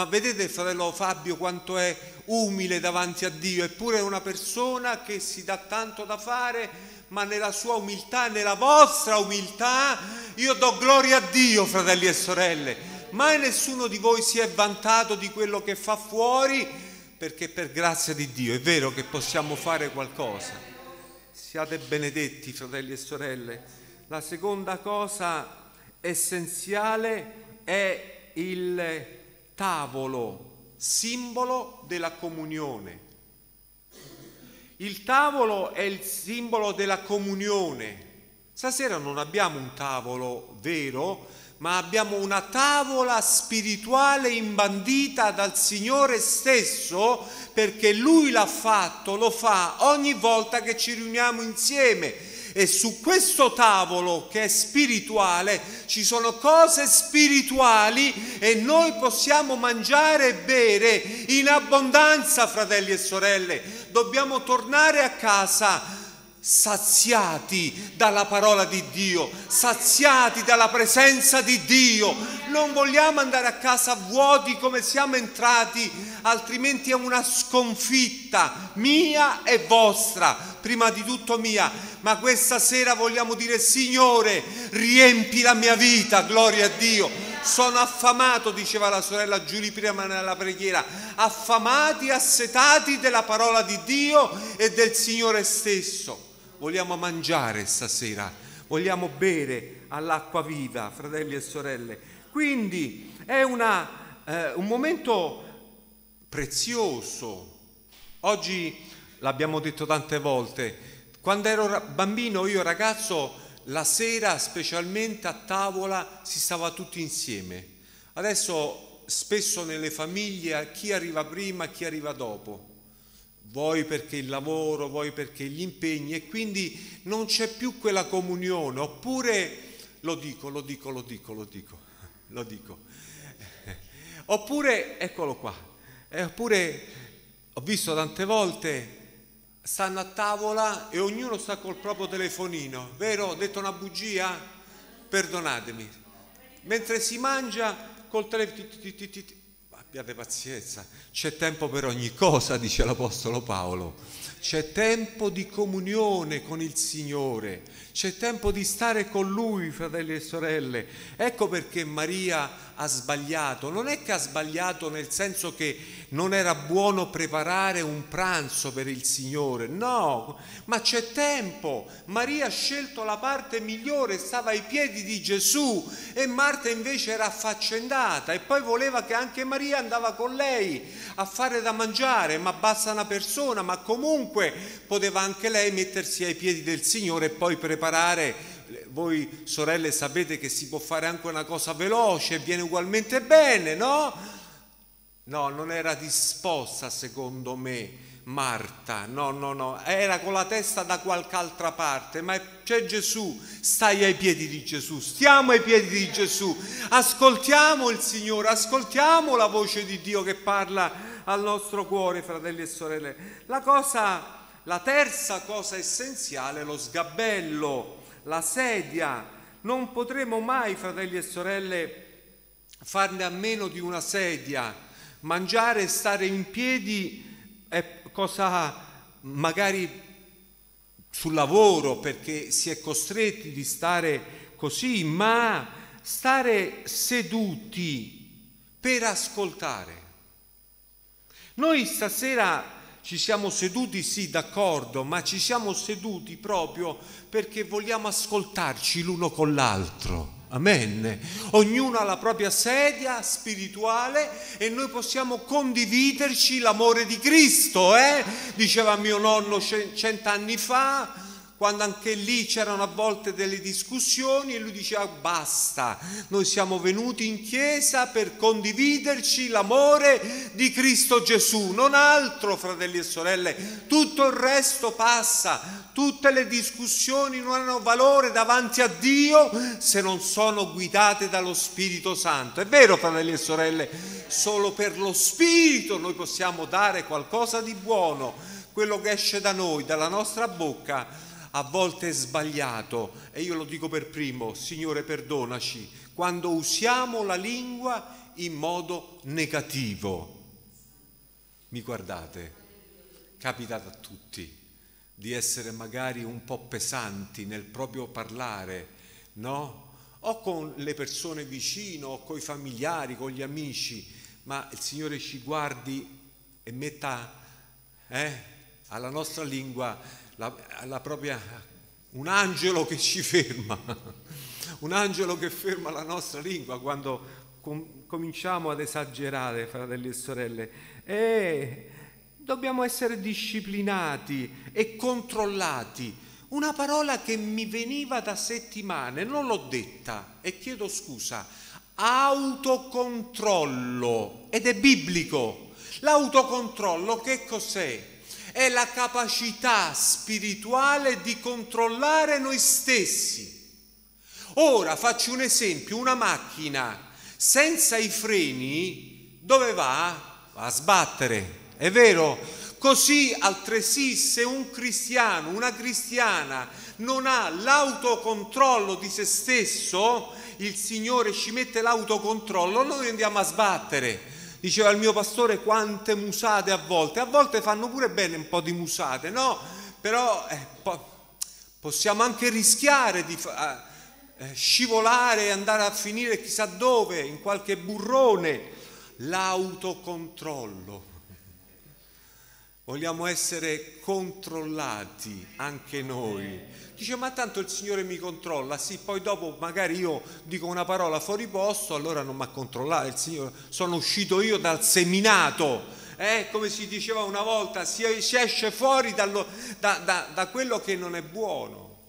Ma vedete, fratello Fabio, quanto è umile davanti a Dio, eppure è una persona che si dà tanto da fare ma nella sua umiltà, nella vostra umiltà, io do gloria a Dio, fratelli e sorelle. Mai nessuno di voi si è vantato di quello che fa fuori, perché per grazia di Dio è vero che possiamo fare qualcosa. Siate benedetti, fratelli e sorelle. La seconda cosa essenziale è il tavolo, simbolo della comunione. Il tavolo è il simbolo della comunione. Stasera non abbiamo un tavolo vero, ma abbiamo una tavola spirituale imbandita dal Signore stesso perché Lui l'ha fatto, lo fa ogni volta che ci riuniamo insieme e su questo tavolo che è spirituale ci sono cose spirituali e noi possiamo mangiare e bere in abbondanza, fratelli e sorelle. Dobbiamo tornare a casa saziati dalla parola di Dio, saziati dalla presenza di Dio. Non vogliamo andare a casa vuoti come siamo entrati, altrimenti è una sconfitta mia e vostra, prima di tutto mia. Ma questa sera vogliamo dire Signore, riempi la mia vita, gloria a Dio. Sono affamato, diceva la sorella Giulia prima nella preghiera, affamati, assetati della parola di Dio e del Signore stesso vogliamo mangiare stasera, vogliamo bere all'acqua viva, fratelli e sorelle. Quindi è una, eh, un momento prezioso. Oggi l'abbiamo detto tante volte, quando ero bambino, io ragazzo, la sera, specialmente a tavola, si stava tutti insieme. Adesso spesso nelle famiglie chi arriva prima, chi arriva dopo. Voi perché il lavoro, voi perché gli impegni e quindi non c'è più quella comunione. Oppure, lo dico, lo dico, lo dico, lo dico, lo dico. Oppure, eccolo qua, oppure ho visto tante volte stanno a tavola e ognuno sta col proprio telefonino, vero? Ho detto una bugia? Perdonatemi. Mentre si mangia col telefono... Abbiate pazienza, c'è tempo per ogni cosa, dice l'Apostolo Paolo. C'è tempo di comunione con il Signore, c'è tempo di stare con Lui, fratelli e sorelle. Ecco perché Maria ha sbagliato. Non è che ha sbagliato nel senso che non era buono preparare un pranzo per il Signore, no, ma c'è tempo. Maria ha scelto la parte migliore, stava ai piedi di Gesù e Marta invece era affaccendata e poi voleva che anche Maria andava con lei a fare da mangiare, ma basta una persona, ma comunque poteva anche lei mettersi ai piedi del Signore e poi preparare voi sorelle sapete che si può fare anche una cosa veloce e viene ugualmente bene, no? No, non era disposta secondo me Marta, no, no, no, era con la testa da qualche altra parte, ma c'è Gesù, stai ai piedi di Gesù, stiamo ai piedi di Gesù, ascoltiamo il Signore, ascoltiamo la voce di Dio che parla al nostro cuore, fratelli e sorelle. La cosa, la terza cosa essenziale è lo sgabello, la sedia. Non potremo mai, fratelli e sorelle, farne a meno di una sedia Mangiare e stare in piedi è cosa magari sul lavoro perché si è costretti di stare così, ma stare seduti per ascoltare. Noi stasera ci siamo seduti, sì, d'accordo, ma ci siamo seduti proprio perché vogliamo ascoltarci l'uno con l'altro. Amen. Ognuno ha la propria sedia spirituale e noi possiamo condividerci l'amore di Cristo, eh? diceva mio nonno cent'anni fa quando anche lì c'erano a volte delle discussioni e lui diceva basta, noi siamo venuti in chiesa per condividerci l'amore di Cristo Gesù, non altro fratelli e sorelle, tutto il resto passa, tutte le discussioni non hanno valore davanti a Dio se non sono guidate dallo Spirito Santo. È vero fratelli e sorelle, solo per lo Spirito noi possiamo dare qualcosa di buono, quello che esce da noi, dalla nostra bocca a volte è sbagliato e io lo dico per primo, Signore perdonaci, quando usiamo la lingua in modo negativo. Mi guardate, capita a tutti di essere magari un po' pesanti nel proprio parlare, no? O con le persone vicino, o con i familiari, con gli amici, ma il Signore ci guardi e metta eh, alla nostra lingua la, la propria, un angelo che ci ferma, un angelo che ferma la nostra lingua quando com, cominciamo ad esagerare, fratelli e sorelle. E dobbiamo essere disciplinati e controllati. Una parola che mi veniva da settimane, non l'ho detta e chiedo scusa. Autocontrollo ed è biblico. L'autocontrollo che cos'è? È la capacità spirituale di controllare noi stessi. Ora faccio un esempio, una macchina senza i freni dove va? Va a sbattere, è vero? Così altresì se un cristiano, una cristiana non ha l'autocontrollo di se stesso, il Signore ci mette l'autocontrollo, noi andiamo a sbattere diceva il mio pastore quante musate a volte, a volte fanno pure bene un po' di musate, no? Però eh, po- possiamo anche rischiare di fa- eh, scivolare e andare a finire chissà dove, in qualche burrone. L'autocontrollo. Vogliamo essere controllati anche noi Dice, ma tanto il Signore mi controlla, sì, poi dopo magari io dico una parola fuori posto, allora non mi ha controllato il Signore, sono uscito io dal seminato, eh, come si diceva una volta, si, esce fuori dallo, da, da, da quello che non è buono.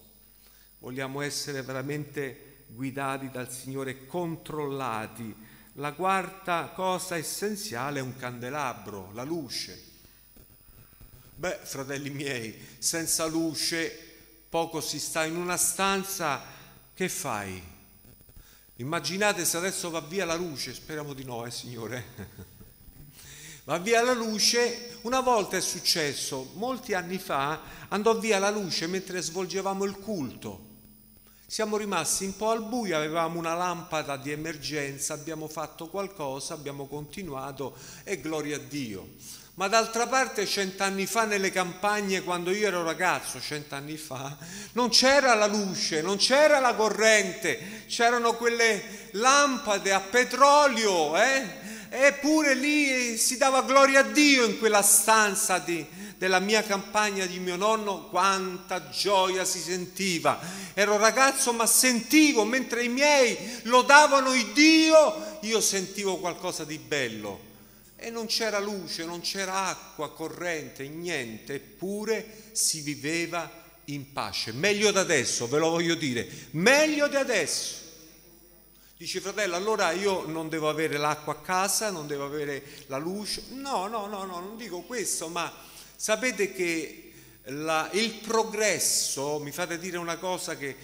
vogliamo essere veramente guidati dal Signore, controllati. La quarta cosa essenziale è un candelabro, la luce. Beh, fratelli miei, senza luce poco si sta in una stanza, che fai? Immaginate se adesso va via la luce, speriamo di no, eh Signore. va via la luce, una volta è successo, molti anni fa andò via la luce mentre svolgevamo il culto. Siamo rimasti un po' al buio, avevamo una lampada di emergenza, abbiamo fatto qualcosa, abbiamo continuato e gloria a Dio. Ma d'altra parte cent'anni fa nelle campagne, quando io ero ragazzo, cent'anni fa, non c'era la luce, non c'era la corrente, c'erano quelle lampade a petrolio, eh? Eppure lì si dava gloria a Dio in quella stanza di, della mia campagna di mio nonno, quanta gioia si sentiva. Ero ragazzo ma sentivo, mentre i miei lodavano il Dio, io sentivo qualcosa di bello. E non c'era luce, non c'era acqua corrente, niente, eppure si viveva in pace. Meglio da adesso, ve lo voglio dire, meglio di adesso. Dice fratello, allora io non devo avere l'acqua a casa, non devo avere la luce. No, no, no, no, non dico questo, ma sapete che la, il progresso, mi fate dire una cosa che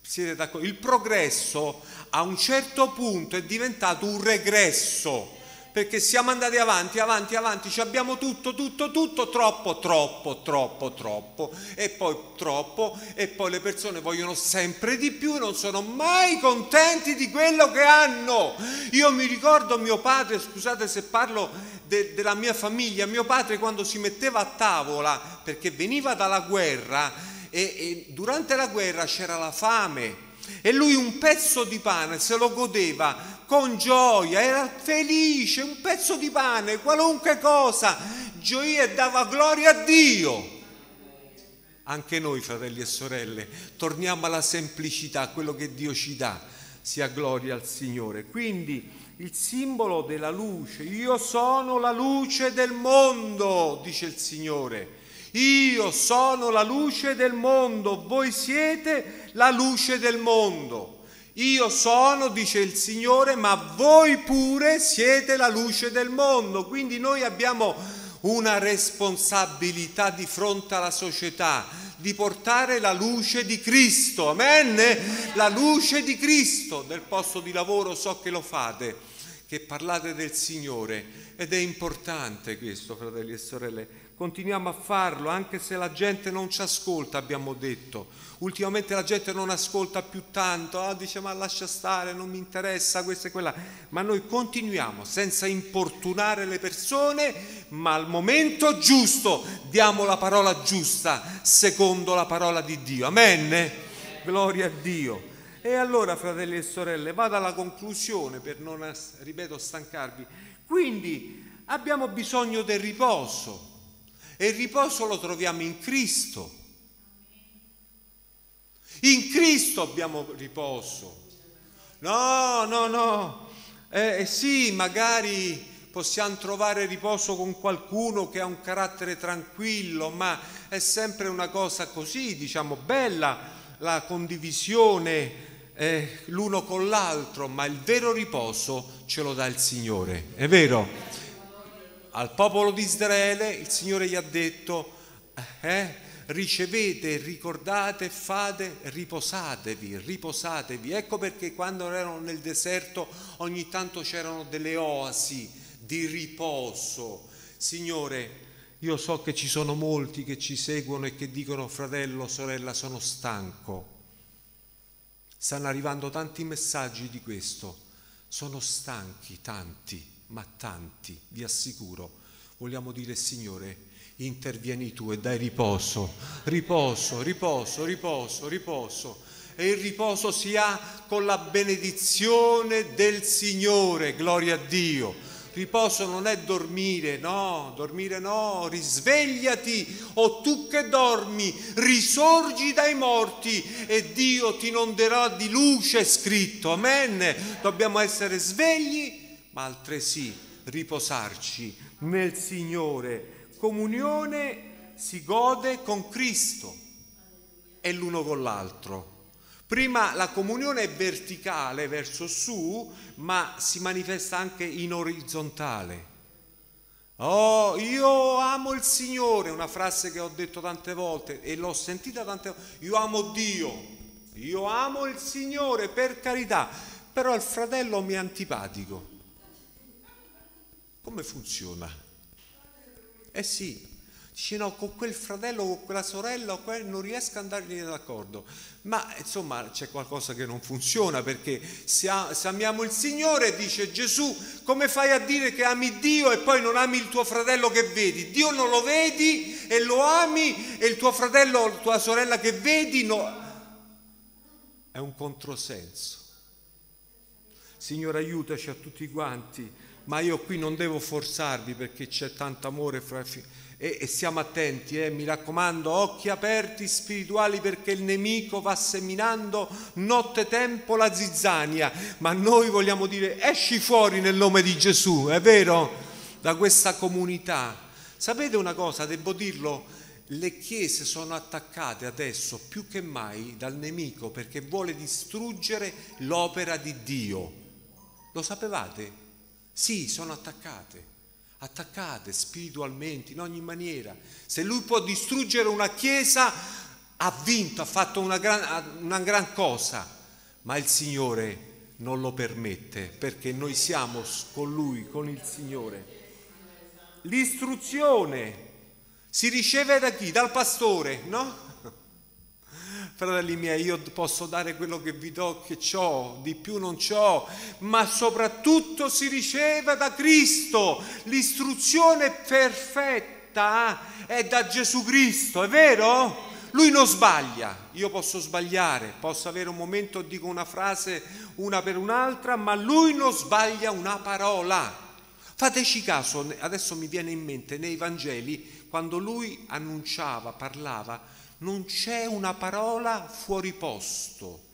siete d'accordo, il progresso a un certo punto è diventato un regresso perché siamo andati avanti, avanti, avanti, ci abbiamo tutto, tutto, tutto, troppo, troppo, troppo, troppo, e poi troppo, e poi le persone vogliono sempre di più non sono mai contenti di quello che hanno. Io mi ricordo mio padre, scusate se parlo de, della mia famiglia, mio padre quando si metteva a tavola, perché veniva dalla guerra, e, e durante la guerra c'era la fame, e lui un pezzo di pane se lo godeva con gioia, era felice, un pezzo di pane, qualunque cosa, gioia e dava gloria a Dio. Anche noi, fratelli e sorelle, torniamo alla semplicità, a quello che Dio ci dà, sia gloria al Signore. Quindi il simbolo della luce, io sono la luce del mondo, dice il Signore. Io sono la luce del mondo, voi siete la luce del mondo. Io sono, dice il Signore, ma voi pure siete la luce del mondo. Quindi noi abbiamo una responsabilità di fronte alla società di portare la luce di Cristo. Amen? La luce di Cristo nel posto di lavoro, so che lo fate, che parlate del Signore. Ed è importante questo, fratelli e sorelle. Continuiamo a farlo, anche se la gente non ci ascolta, abbiamo detto Ultimamente la gente non ascolta più tanto, ah, dice ma lascia stare, non mi interessa questo e quella, ma noi continuiamo senza importunare le persone, ma al momento giusto diamo la parola giusta secondo la parola di Dio. Amen? Gloria a Dio. E allora, fratelli e sorelle, vado alla conclusione per non, ripeto, stancarvi. Quindi abbiamo bisogno del riposo e il riposo lo troviamo in Cristo. In Cristo abbiamo riposo. No, no, no. Eh, eh, sì, magari possiamo trovare riposo con qualcuno che ha un carattere tranquillo, ma è sempre una cosa così, diciamo, bella la condivisione eh, l'uno con l'altro, ma il vero riposo ce lo dà il Signore. È vero? Al popolo di Israele il Signore gli ha detto, eh, ricevete, ricordate, fate, riposatevi, riposatevi. Ecco perché quando erano nel deserto ogni tanto c'erano delle oasi di riposo. Signore, io so che ci sono molti che ci seguono e che dicono fratello, sorella, sono stanco. Stanno arrivando tanti messaggi di questo. Sono stanchi, tanti, ma tanti, vi assicuro. Vogliamo dire, Signore, intervieni tu e dai riposo, riposo, riposo, riposo, riposo. E il riposo si ha con la benedizione del Signore, gloria a Dio. Riposo non è dormire, no, dormire no, risvegliati o tu che dormi, risorgi dai morti e Dio ti inonderà di luce, scritto, amen. Dobbiamo essere svegli, ma altresì riposarci nel Signore comunione si gode con Cristo e l'uno con l'altro. Prima la comunione è verticale verso su, ma si manifesta anche in orizzontale. Oh, io amo il Signore, una frase che ho detto tante volte e l'ho sentita tante volte. Io amo Dio, io amo il Signore, per carità, però il fratello mi è antipatico. Come funziona? Eh sì, dice no, con quel fratello, con quella sorella, non riesco ad andargli d'accordo. Ma insomma c'è qualcosa che non funziona perché se, amiamo il Signore, dice Gesù, come fai a dire che ami Dio e poi non ami il tuo fratello che vedi? Dio non lo vedi e lo ami e il tuo fratello, la tua sorella che vedi no. È un controsenso. Signore aiutaci a tutti quanti, ma io qui non devo forzarvi perché c'è tanto amore fra e, e stiamo attenti, eh, mi raccomando, occhi aperti spirituali perché il nemico va seminando notte tempo la zizzania, ma noi vogliamo dire esci fuori nel nome di Gesù, è vero? Da questa comunità. Sapete una cosa, devo dirlo, le chiese sono attaccate adesso più che mai dal nemico perché vuole distruggere l'opera di Dio. Lo sapevate? Sì, sono attaccate attaccate spiritualmente in ogni maniera. Se lui può distruggere una chiesa, ha vinto, ha fatto una gran, una gran cosa, ma il Signore non lo permette perché noi siamo con lui, con il Signore. L'istruzione si riceve da chi? Dal pastore, no? Fratelli miei, io posso dare quello che vi do, che ho, di più non ho, ma soprattutto si riceve da Cristo. L'istruzione perfetta è da Gesù Cristo, è vero? Lui non sbaglia, io posso sbagliare, posso avere un momento, dico una frase una per un'altra, ma lui non sbaglia una parola. Fateci caso, adesso mi viene in mente nei Vangeli, quando lui annunciava, parlava, non c'è una parola fuori posto.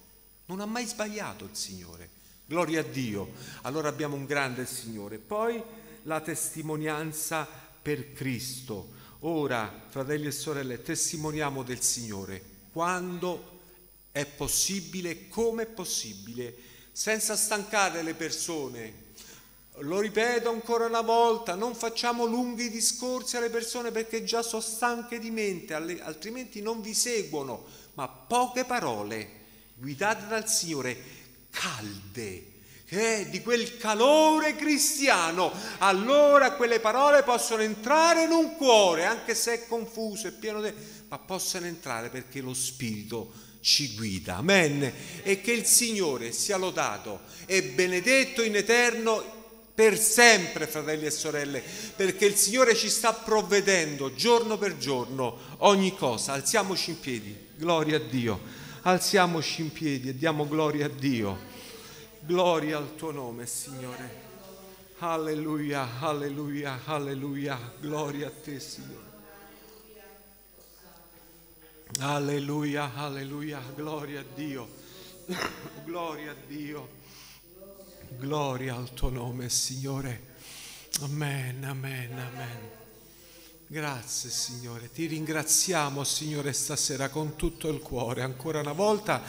Non ha mai sbagliato il Signore. Gloria a Dio. Allora abbiamo un grande Signore. Poi la testimonianza per Cristo. Ora, fratelli e sorelle, testimoniamo del Signore quando è possibile, come è possibile, senza stancare le persone, lo ripeto ancora una volta, non facciamo lunghi discorsi alle persone perché già sono stanche di mente, altrimenti non vi seguono, ma poche parole guidate dal Signore, calde, eh, di quel calore cristiano, allora quelle parole possono entrare in un cuore, anche se è confuso, è pieno di... ma possono entrare perché lo Spirito ci guida. Amen. E che il Signore sia lodato e benedetto in eterno per sempre, fratelli e sorelle, perché il Signore ci sta provvedendo giorno per giorno ogni cosa. Alziamoci in piedi, gloria a Dio. Alziamoci in piedi e diamo gloria a Dio. Gloria al tuo nome, Signore. Alleluia, alleluia, alleluia. Gloria a te, Signore. Alleluia, alleluia, gloria a Dio. gloria a Dio. Gloria al tuo nome, Signore. Amen, amen, amen. Grazie, Signore. Ti ringraziamo, Signore, stasera con tutto il cuore, ancora una volta,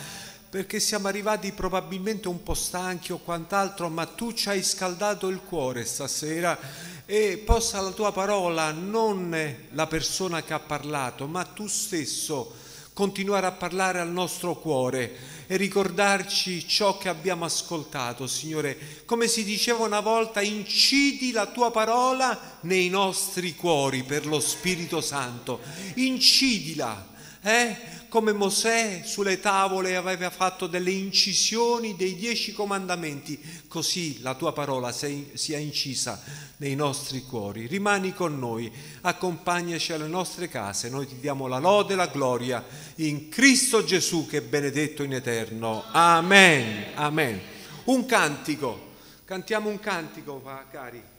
perché siamo arrivati probabilmente un po' stanchi o quant'altro, ma tu ci hai scaldato il cuore stasera e possa la tua parola, non la persona che ha parlato, ma tu stesso, continuare a parlare al nostro cuore e ricordarci ciò che abbiamo ascoltato, Signore. Come si diceva una volta, incidi la tua parola nei nostri cuori per lo Spirito Santo. Incidila, eh? Come Mosè sulle tavole aveva fatto delle incisioni dei dieci comandamenti, così la tua parola sia incisa nei nostri cuori. Rimani con noi, accompagnaci alle nostre case, noi ti diamo la lode e la gloria in Cristo Gesù che è benedetto in eterno. Amen, amen. Un cantico, cantiamo un cantico, cari.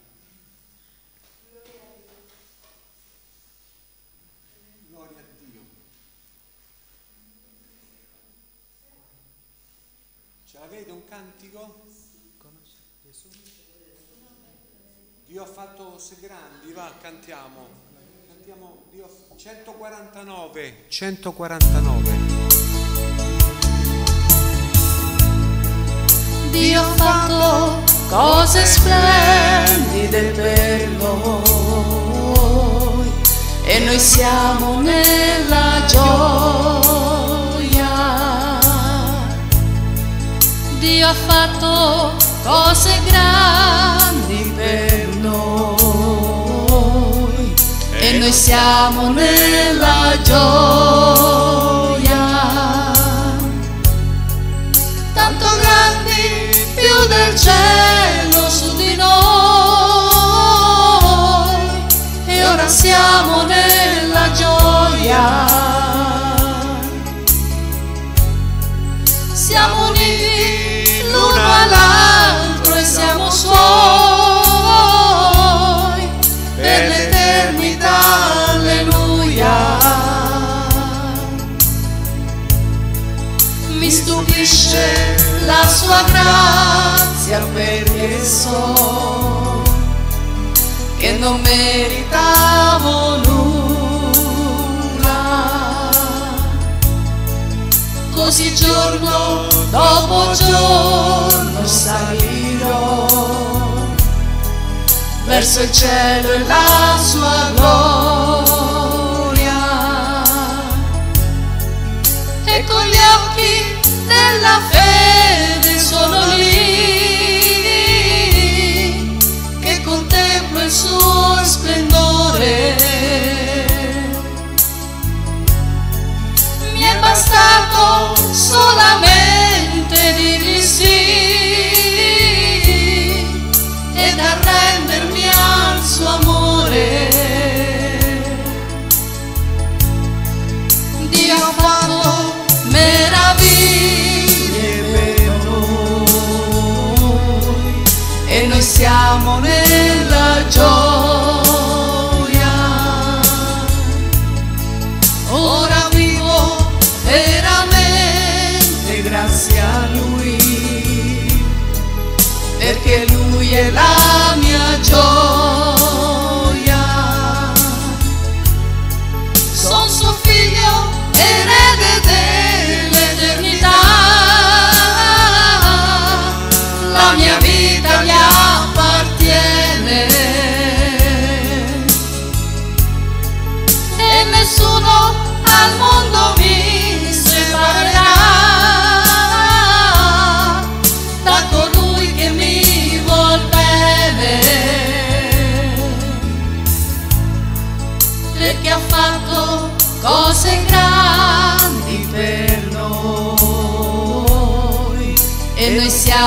Avete un cantico? Dio ha fatto cose grandi, va, cantiamo. Cantiamo Dio 149. 149. Dio ha fatto cose splendide per noi e noi siamo nella gioia. Dio ha fatto cose grandi per noi e noi siamo nella gioia. Tanto grandi più del cielo su di noi e ora siamo nella stupisce la sua grazia perché so che non meritavo nulla. Così giorno dopo giorno salirò verso il cielo e la sua gloria della fede sono lì che contemplo il suo splendore. Mi è bastato solamente dirgli sì e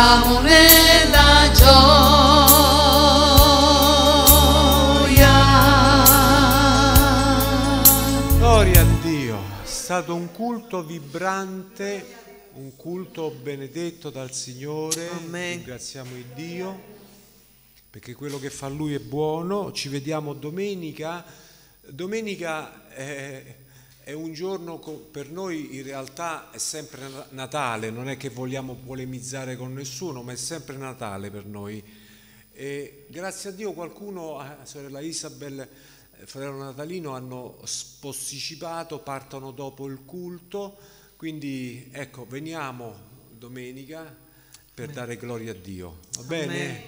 siamo nella gioia. Gloria a Dio, è stato un culto vibrante, un culto benedetto dal Signore. Amen. Ringraziamo il Dio perché quello che fa Lui è buono. Ci vediamo domenica. Domenica è, è un giorno per noi in realtà è sempre na- Natale, non è che vogliamo polemizzare con nessuno, ma è sempre Natale per noi. E grazie a Dio qualcuno, a sorella Isabel, eh, fratello Natalino, hanno posticipato, partono dopo il culto, quindi ecco, veniamo domenica per dare gloria a Dio. Va bene?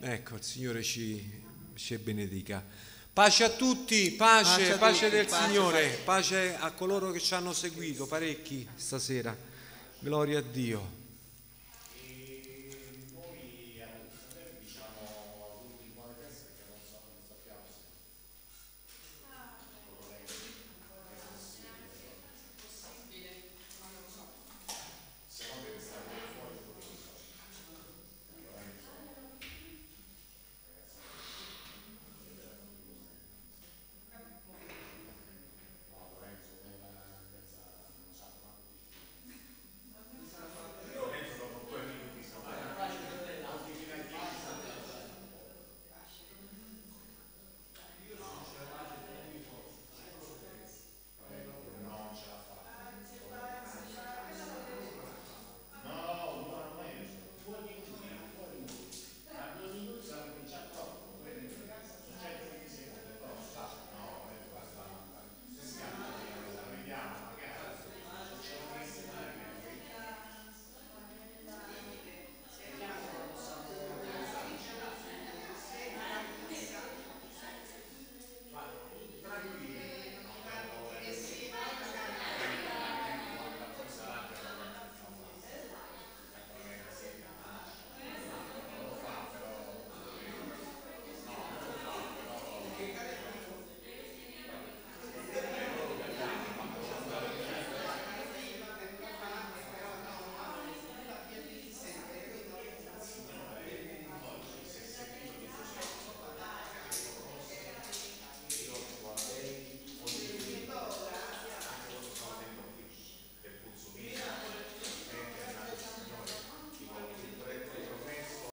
Ecco, il Signore ci, ci benedica. Pace a tutti, pace, Pace pace, tutti, del pace, Signore, pace a coloro che ci hanno seguito, parecchi stasera. Gloria a Dio.